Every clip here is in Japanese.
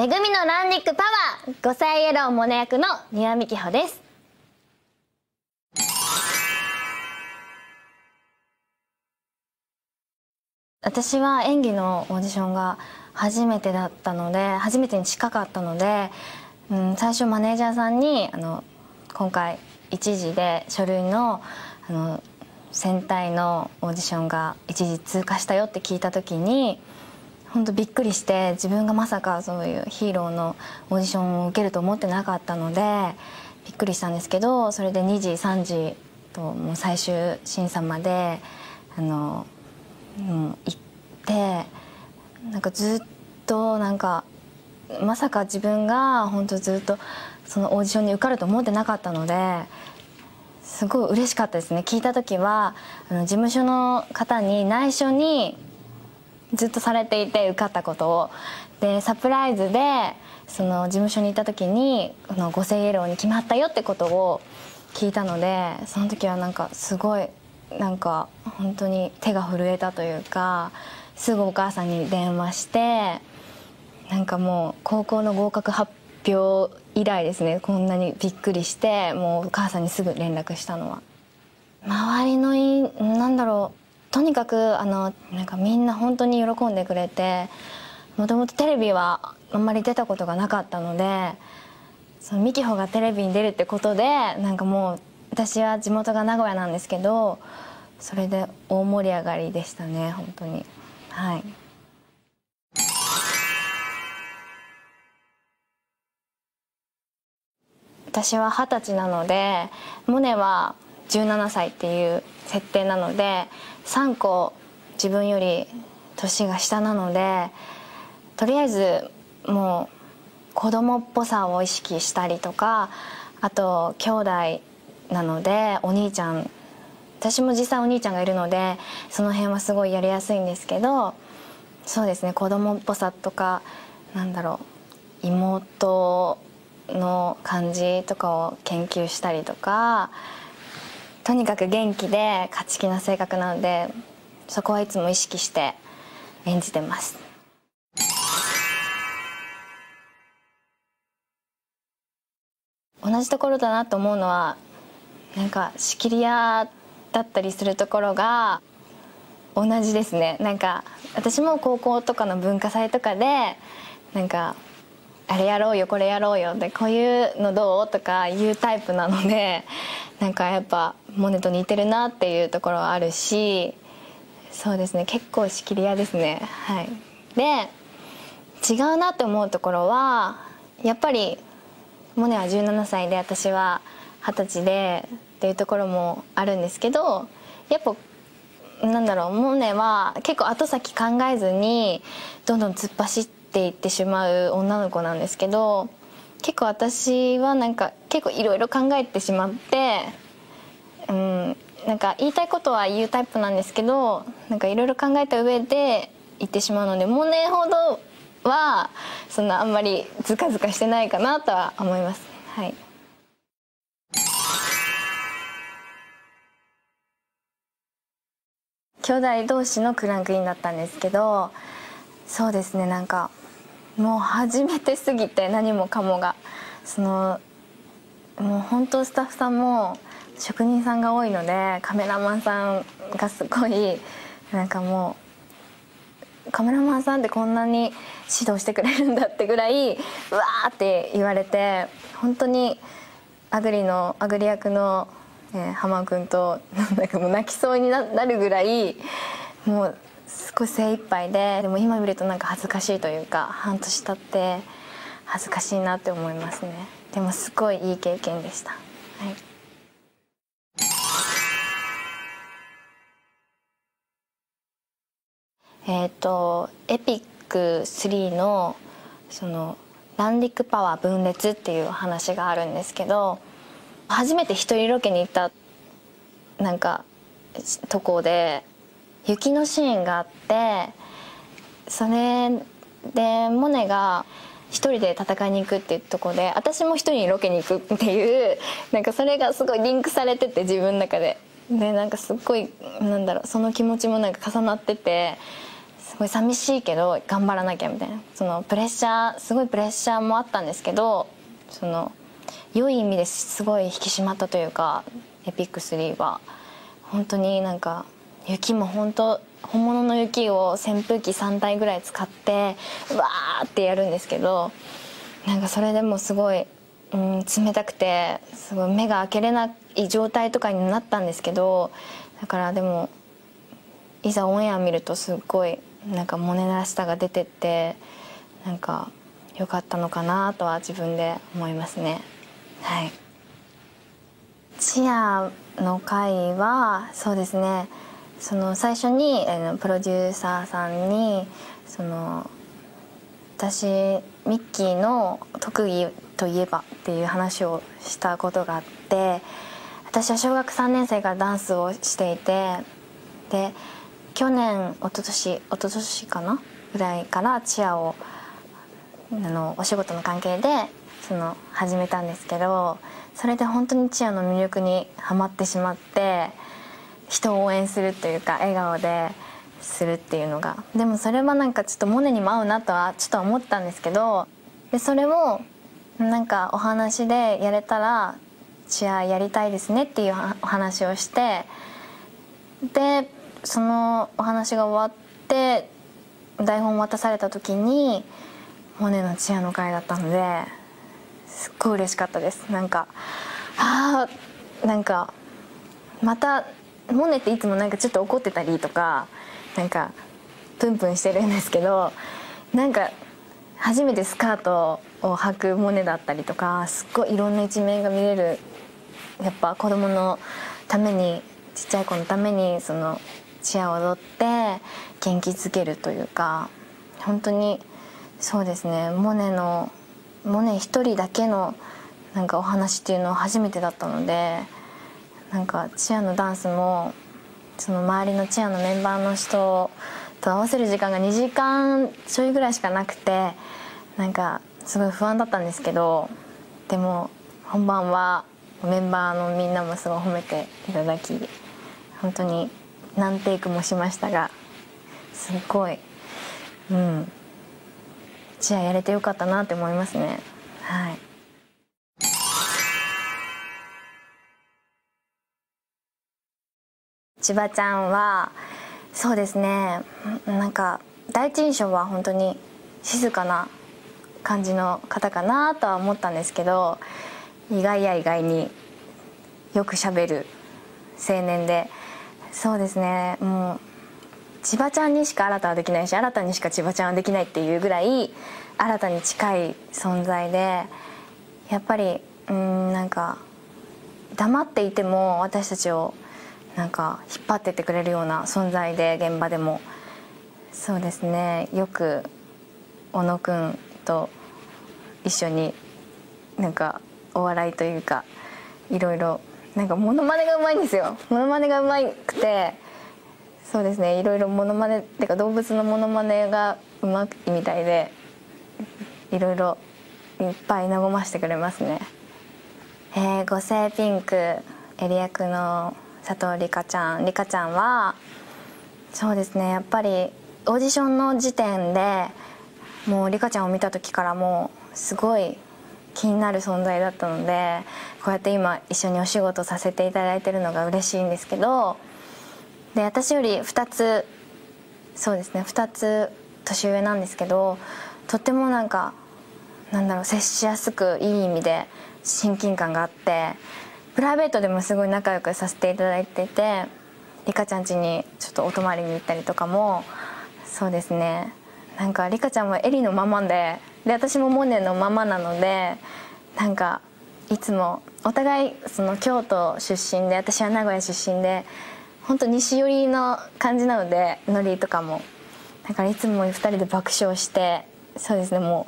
めぐみのランディックパワー5歳イエローモネ役の庭見紀穂です。私は演技のオーディションが初めてだったので初めてに近かったので、うん、最初マネージャーさんにあの今回一時で書類のあの戦隊のオーディションが一時通過したよって聞いた時に本当びっくりして自分がまさかそういうヒーローのオーディションを受けると思ってなかったのでびっくりしたんですけどそれで2時3時ともう最終審査まであの、う、行ってなんかずっとなんかまさか自分が本当ずっとそのオーディションに受かると思ってなかったのですごい嬉しかったですね。聞いた時はあの事務所の方に内緒にずっとされていて受かったことをでサプライズでその事務所に行った時にこの五世イエローに決まったよってことを聞いたのでその時はなんかすごいなんか本当に手が震えたというかすぐお母さんに電話してなんかもう高校の合格発表以来ですねこんなにびっくりしてもうお母さんにすぐ連絡したのは。周りのいなんだろうとにかくあのなんかみんな本当に喜んでくれてもともとテレビはあんまり出たことがなかったのでそのミキホがテレビに出るってことでなんかもう私は地元が名古屋なんですけどそれで大盛り上がりでしたね本当に。はい。私は二十歳なのでモネは17歳っていう設定なので3個自分より年が下なのでとりあえずもう子供っぽさを意識したりとかあと兄弟なのでお兄ちゃん私も実際お兄ちゃんがいるのでその辺はすごいやりやすいんですけどそうですね子供っぽさとかなんだろう妹の感じとかを研究したりとかとにかく元気で勝ち気な性格なのでそこはいつも意識して演じてます。同じところだなと思うのはなんか仕切り屋だったりするところが同じですね。なんか私も高校とかの文化祭とかでなんかあれやろうよこれやろうよでこういうのどうとかいうタイプなのでなんかやっぱモネと似てるなっていうところはあるしそうですね結構仕切り屋ですね。はい。で違うなって思うところはやっぱりモネは17歳で私は二十歳でっていうところもあるんですけどやっぱなんだろうモネは結構後先考えずにどんどん突っ走ってっていってしまう女の子なんですけど結構私はなんか結構いろいろ考えてしまってうんなんか言いたいことは言うタイプなんですけどなんかいろいろ考えた上で言ってしまうのでモネほどはそんなあんまりズカズカしてないかなとは思います。はい兄弟同士のクランクインだったんですけどそうですねなんかもう初めてすぎて何もかもが。そのもう本当スタッフさんも職人さんが多いのでカメラマンさんがすごいなんかもうカメラマンさんってこんなに指導してくれるんだってぐらいうわーって言われて本当にアグリのアグリ役の、えー、浜君となんだかもう泣きそうになるぐらいもうすごい精一杯ででも今見るとなんか恥ずかしいというか半年経って恥ずかしいなって思いますね。でもすごいいい経験でした、はい、えっ、とエピック3のそのランディックパワー分裂っていう話があるんですけど初めて一人ロケに行ったなんかとこで雪のシーンがあってそれでモネが一人で戦いに行くっていうとこで私も一人にロケに行くっていうなんかそれがすごいリンクされてて自分の中で。でなんかすごいなんだろうその気持ちもなんか重なっててすごい寂しいけど頑張らなきゃみたいな。そのプレッシャーすごいプレッシャーもあったんですけどその良い意味ですごい引き締まったというかエピック3は。本当になんか雪も本当本物の雪を扇風機3台ぐらい使ってわーってやるんですけどなんかそれでもすごい、うん、冷たくてすごい目が開けれない状態とかになったんですけどだからでもいざオンエア見るとすっごいなんかモネらしさが出てってなんか良かったのかなとは自分で思いますね。はい。チアの回はそうですね。その最初にプロデューサーさんにその私ミッキーの特技といえばっていう話をしたことがあって私は小学3年生からダンスをしていてで去年一昨年一昨年かな？ぐらいからチアをあのお仕事の関係でその始めたんですけどそれで本当にチアの魅力にはまってしまって人を応援するというか笑顔でするっていうのが。でもそれはなんかちょっとモネにも合うなとはちょっと思ったんですけどでそれをなんかお話でやれたらチアやりたいですねっていうお話をしてでそのお話が終わって台本渡された時にモネのチアの会だったのですっごい嬉しかったです。なんかああなんかまたモネっていつもなんかちょっと怒ってたりとかなんかプンプンしてるんですけどなんか初めてスカートを履くモネだったりとかすっごいいろんな一面が見れるやっぱ子供のためにちっちゃい子のためにそのチアを踊って元気づけるというか本当にそうですねモネのモネ一人だけのなんかお話っていうのは初めてだったのでなんかチアのダンスもその周りのチアのメンバーの人と合わせる時間が2時間ちょいぐらいしかなくてなんかすごい不安だったんですけどでも本番はメンバーのみんなもすごい褒めていただき本当に何テイクもしましたがすごいうんチアやれてよかったなって思いますね。はい。千葉ちゃんはそうですね。なんか第一印象は本当に静かな感じの方かなとは思ったんですけど意外や意外によくしゃべる青年でそうですね。もう千葉ちゃんにしか新たはできないし新たにしか千葉ちゃんはできないっていうぐらい新たに近い存在でやっぱりうんなんか黙っていても私たちをなんか引っ張ってってくれるような存在で現場でも。そうですね。よく小野くんと一緒になんかお笑いというかいろいろなんかモノマネがうまいんですよ。モノマネがうまくてそうですね。いろいろモノマネっていうか動物のモノマネがうまいみたいでいろいろいっぱい和ましてくれますね。えー、五星ピンクエリ役の佐藤梨香ちゃん梨香ちゃんはそうですねやっぱりオーディションの時点でもう梨香ちゃんを見た時からもうすごい気になる存在だったのでこうやって今一緒にお仕事させていただいてるのが嬉しいんですけどで私より2つそうですね2つ年上なんですけどとってもなんかなんだろう接しやすくいい意味で親近感があってプライベートでもすごい仲良くさせていただいててリカちゃん家にちょっとお泊まりに行ったりとかもそうですね。なんかリカちゃんもエリのままでで私もモネのままなのでなんかいつもお互いその京都出身で私は名古屋出身で本当西寄りの感じなのでノリとかも。だからいつも2人で爆笑してそうですねも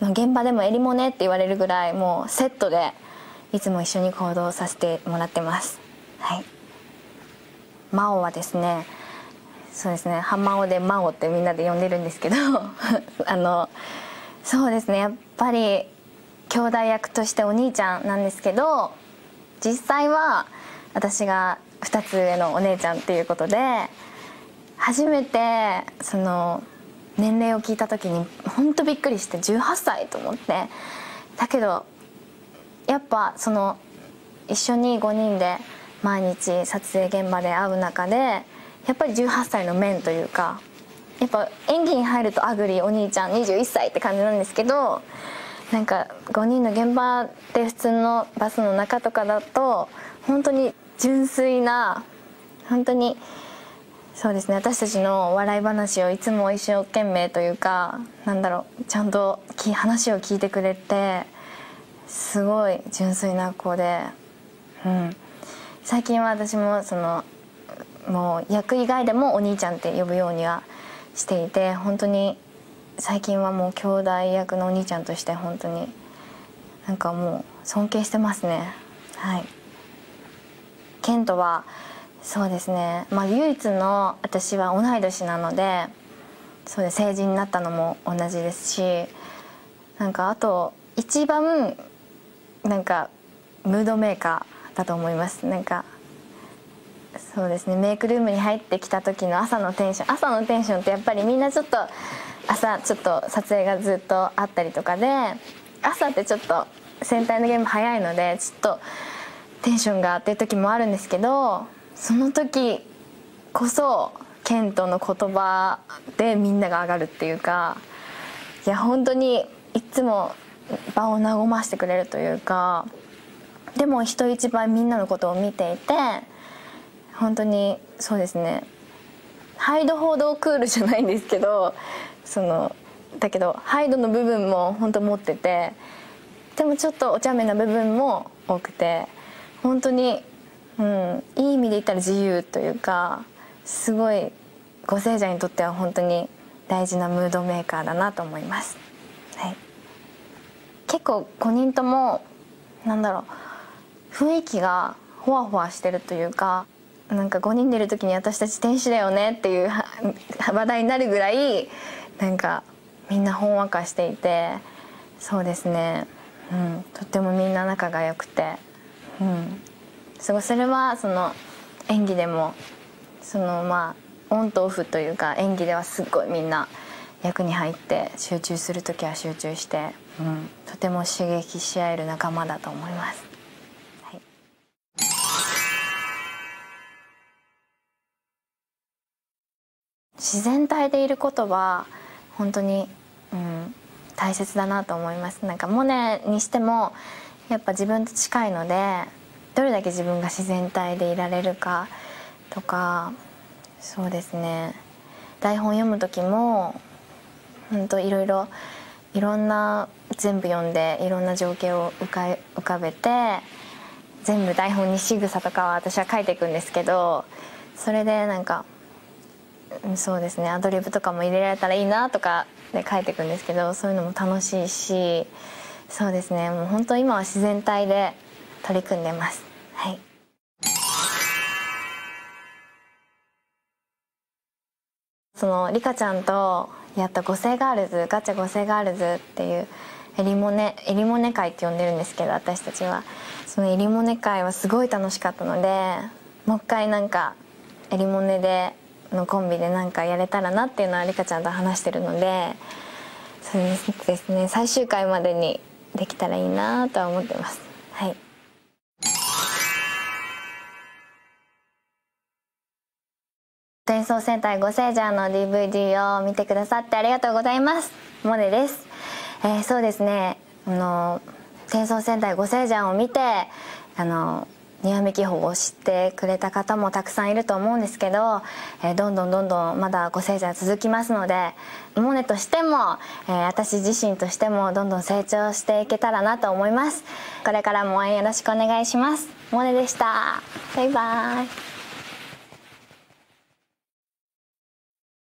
う現場でも「えりもね」って言われるぐらいもうセットでいつも一緒に行動させてもらってます。はい。真央はですねそうですねハンマオで真央ってみんなで呼んでるんですけど あのそうですねやっぱり兄弟役としてお兄ちゃんなんですけど実際は私が2つ上のお姉ちゃんっていうことで初めてその年齢を聞いた時に本当びっくりして18歳と思って。だけどやっぱその一緒に5人で毎日撮影現場で会う中でやっぱり18歳の面というかやっぱ演技に入るとアグリお兄ちゃん21歳って感じなんですけどなんか5人の現場で普通のバスの中とかだと本当に純粋な本当にそうですね私たちの笑い話をいつも一生懸命というかなんだろうちゃんと話を聞いてくれてすごい純粋な子で、うん、最近は私もそのもう役以外でもお兄ちゃんって呼ぶようにはしていて本当に最近はもう兄弟役のお兄ちゃんとして本当になんかもう尊敬してますね。はい。ケントはそうですね。まあ唯一の私は同い年なのでそうで成人になったのも同じですしなんかあと一番なんかムードメーカーだと思います。なんかそうですね。メイクルームに入ってきた時の朝のテンション。朝のテンションってやっぱりみんなちょっと朝ちょっと撮影がずっとあったりとかで朝ってちょっと戦隊のゲーム早いのでちょっとテンションがっていう時もあるんですけどその時こそケントの言葉でみんなが上がるっていうかいや本当にいつも場を和ませてくれるというかでも人一倍みんなのことを見ていて本当にそうですねハイドほどクールじゃないんですけどそのだけどハイドの部分も本当持っててでもちょっとお茶目な部分も多くて本当に、うん、いい意味で言ったら自由というかすごいご聖者にとっては本当に大事なムードメーカーだなと思います。はい、結構5人ともなんだろう雰囲気がほわほわしてるというかなんか5人でいる時に私たち天使だよねっていう話題になるぐらいなんかみんなほんわかしていてそうですね、うん、とってもみんな仲が良くて、うん、すごいそれはその演技でもそのまあオンとオフというか演技ではすっごいみんな役に入って集中する時は集中して、うん、とても刺激し合える仲間だと思います。自然体でいることは本当に、うん、大切だなと思います。なんかモネにしてもやっぱ自分と近いのでどれだけ自分が自然体でいられるかとかそうですね。台本読む時も本当いろいろいろんな全部読んでいろんな情景を浮か浮かべて全部台本に仕草とかは私は書いていくんですけどそれでなんかそうですねアドリブとかも入れられたらいいなとかで書いていくんですけどそういうのも楽しいしそうですねもう本当今は自然体で取り組んでます。はい。そのリカちゃんとやった「五世ガールズ」ガチャ五世ガールズっていうえりもねえりもね会って呼んでるんですけど私たちは。そのえりもね会はすごい楽しかったのでもう一回なんかえりもねでのコンビで何かやれたらなっていうのはリカちゃんと話してるのでそうですね。最終回までにできたらいいなとは思ってます。はい。転送戦隊ゴセージャーの DVD を見てくださってありがとうございます。モネです、えー、そうですね。あの転送戦隊ゴセージャーを見てあの庭見記法を知ってくれた方もたくさんいると思うんですけど、えー、どんどんどんどんまだご聖者は続きますのでモネとしても、えー、私自身としてもどんどん成長していけたらなと思います。これからも応援よろしくお願いします。モネでした。バイバーイ。